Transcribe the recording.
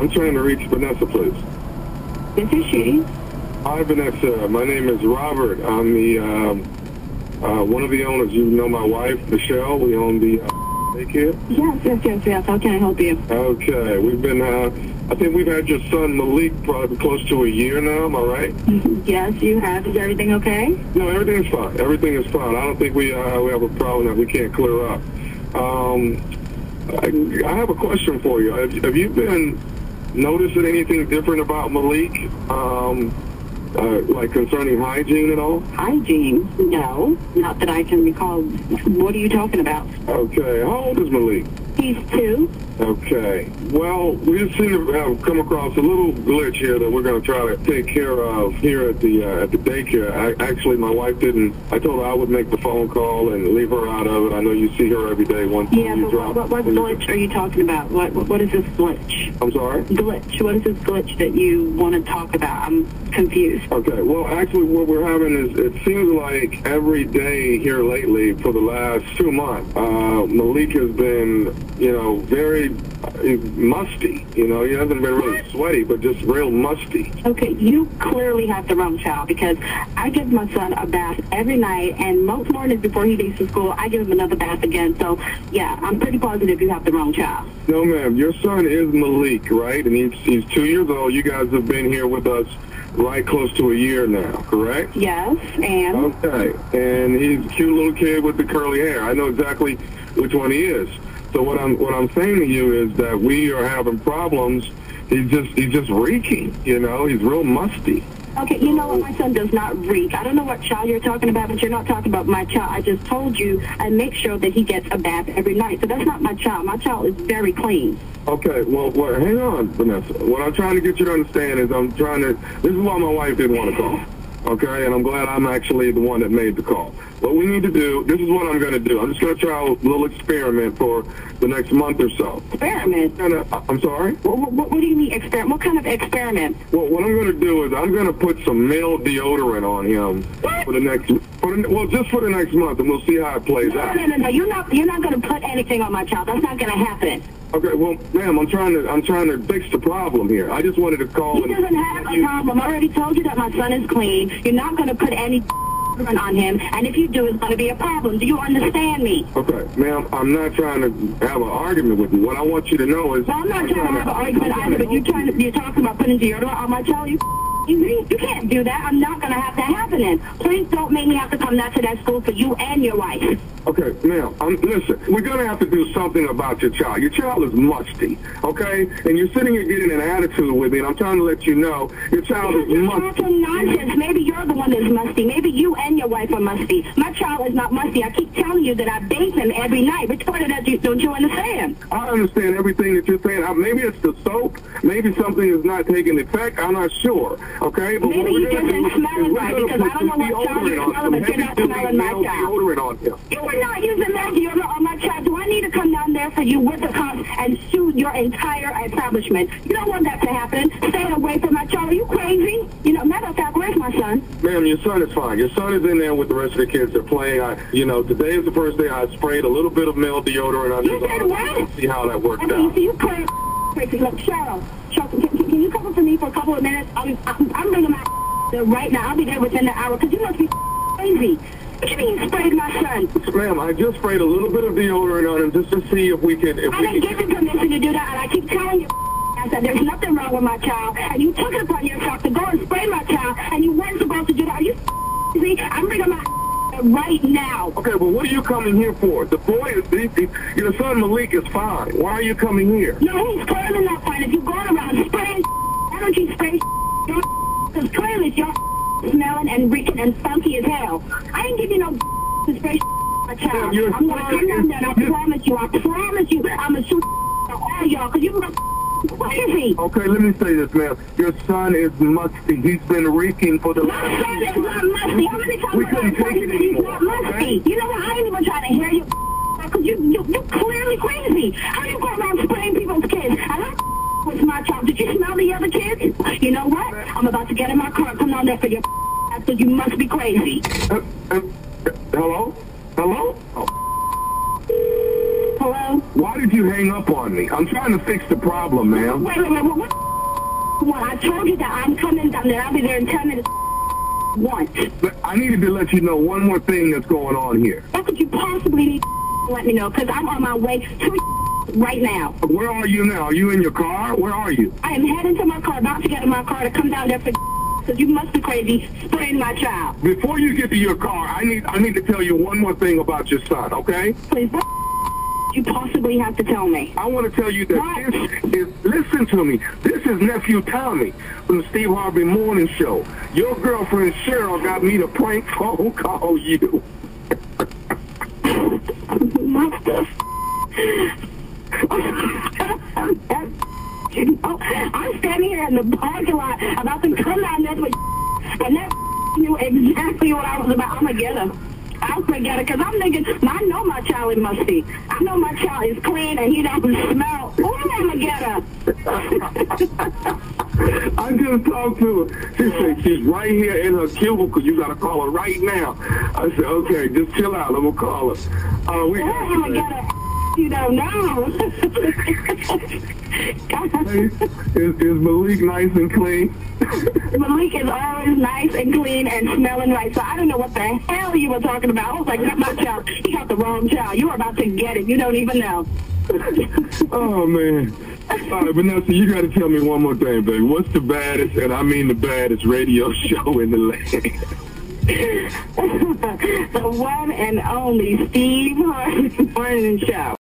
I'm trying to reach Vanessa, please. This is she. Hi, Vanessa. My name is Robert. I'm the um, uh, one of the owners. You know my wife, Michelle. We own the uh, daycare. Yes, yes, yes, yes. How can I help you? Okay. We've been. Uh, I think we've had your son Malik probably close to a year now. Am I right? Yes, you have. Is everything okay? No, everything's fine. Everything is fine. I don't think we uh, we have a problem that we can't clear up. Um, I, I have a question for you. Have, have you been noticing anything different about Malik? Um, uh, like concerning hygiene at all? Hygiene? No, not that I can recall. What are you talking about? Okay. How old is Malik? He's two. Okay. Well, we just seem to have come across a little glitch here that we're going to try to take care of here at the uh, at the daycare. I, actually, my wife didn't. I told her I would make the phone call and leave her out of it. I know you see her every day. Once Yeah, you but drop. what, what, what glitch are you talking about? What, what what is this glitch? I'm sorry. Glitch. What is this glitch that you want to talk about? I'm confused. Okay, well, actually, what we're having is it seems like every day here lately for the last two months, uh, Malik has been, you know, very uh, musty. You know, he hasn't been really sweaty, but just real musty. Okay, you clearly have the wrong child because I give my son a bath every night, and most mornings before he leaves for school, I give him another bath again. So, yeah, I'm pretty positive you have the wrong child. No, ma'am, your son is Malik, right? And he's he's two years old. You guys have been here with us right close to a year now, correct? Yes, and Okay, and he's a cute little kid with the curly hair. I know exactly which one he is. So what I'm what I'm saying to you is that we are having problems. He's just he's just reeking. You know, he's real musty. Okay, you know what? My son does not reek. I don't know what child you're talking about, but you're not talking about my child. I just told you I make sure that he gets a bath every night. So that's not my child. My child is very clean. Okay, well, well, hang on, Vanessa. What I'm trying to get you to understand is I'm trying to. This is why my wife didn't want to call. Okay, and I'm glad I'm actually the one that made the call. What we need to do, this is what I'm going to do. I'm just going to try a little experiment for the next month or so. Experiment? Gonna- I'm sorry? What, what, what do you mean experiment? What kind of experiment? Well, what I'm going to do is I'm going to put some male deodorant on him for the next, for the, well, just for the next month, and we'll see how it plays No, out. no, no, no. You're not. You're not going to put anything on my child. That's not going to happen. Okay, well, ma'am, I'm trying to, I'm trying to fix the problem here. I just wanted to call He doesn't have a problem. I already told you that my son is clean. You're not going to put any on him, and if you do, it's going to be a problem. Do you understand me? Okay, ma'am, I'm not trying to have an argument with you. What I want you to know is. Well, I'm not trying to have an argument either, but you're trying to, you're talking about putting deodorant on my child. You, you, you can't do that. I'm not going to have that happening. Please don't make me have to come down to that school for you and your wife. Okay, now, um, listen, we're going to have to do something about your child. Your child is musty, okay? And you're sitting here getting an attitude with me, and I'm trying to let you know your child is musty. talking nonsense. Maybe you're the one that's musty. Maybe you and your wife are musty. My child is not musty. I keep telling you that I bathe him every night. Retarded as you, don't you understand? I understand everything that you're saying. Maybe it's the soap. Maybe something is not taking effect. I'm not sure, okay? But Maybe you gonna just do ain't smelling is right, because I don't know what child on, smelling, but you're not smelling my child. deodorant on him. You are not using that deodorant on my child. Do I need to come down there for you with the cops and sue your entire establishment? You don't want that to happen. Stay away from my child. Are you crazy? You know, matter of fact, where's my son? Ma'am, your son is fine. Your son is in there with the rest of the kids. They're playing. I, you know, today is the first day I sprayed a little bit of male deodorant on You his said what? See how that worked Okay, you out. see, you. Look, Cheryl, Cheryl can, you cover for me for a couple of minutes? I'm, I'm, I'm bringing my there right now. I'll be there within the hour because you must be crazy. What you mean you sprayed my son? Ma'am, I just sprayed a little bit of deodorant on him just to see if we can. If I we didn't give you permission to do that, and I keep telling you that there's nothing wrong with my child, and you took it upon yourself to go and spray my child, and you weren't supposed to do that. Are you crazy? I'm bringing my right now. Okay, well, what are you coming here for? The boy is, he, he, your son Malik is fine. Why are you coming here? No, he's clearly not fine. If you're going around spraying, why don't you spray Because clearly you're smelling and reeking and funky as hell. I didn't give you no to spray my child. you're I'm going to come down there, I promise you, I promise you, I'm going to shoot all y'all, because you look crazy. Okay, let me say this, ma'am. Your son is musty. He's been reeking for the My last son is not musty. How many times We couldn't take you it that he's anymore, not musty? You know what? I ain't even trying to hear you because you, you, you're clearly crazy. How you go around spraying people's kids? And I'm with my child. Did you smell the other kids? You know what? I'm about to get in my car and come down there for your ass, so you must be crazy. Uh, uh, hello? Hello? Why did you hang up on me? I'm trying to fix the problem, ma'am. Wait, wait, wait, what? Well, I told you that I'm coming down there. I'll be there in 10 minutes. Once. But I needed to let you know one more thing that's going on here. How could you possibly need to let me know? Because I'm on my way to right now. Where are you now? Are you in your car? Where are you? I am heading to my car, about to get in my car to come down there for because you must be crazy spraying my child. Before you get to your car, I need I need to tell you one more thing about your son, okay? Please, what you possibly have to tell me? I want to tell you that What? this is, listen to me, this is Nephew Tommy from the Steve Harvey Morning Show. Your girlfriend Cheryl got me to prank phone call you. What the know, I'm standing here in the parking lot about to come down there with and that knew exactly what I was about. I'm gonna get him. I'm gonna get it because I'm thinking, I know my child is musty. I know my child is clean and he doesn't smell. Ooh, I'm gonna get her. I just talked to her. She said she's right here in her cubicle. You got to call her right now. I said, okay, just chill out. I'm gonna call her. Uh, we Ooh, I'm gonna get her. You don't know. is, is Malik nice and clean? Malik is always nice and clean and smelling right. So I don't know what the hell you were talking about. I was like, not my child. You got the wrong child. You were about to get it. You don't even know. Oh man. All right, Vanessa, you got to tell me one more thing, baby. What's the baddest, and I mean the baddest radio show in the land? the one and only Steve Harvey Morning Show.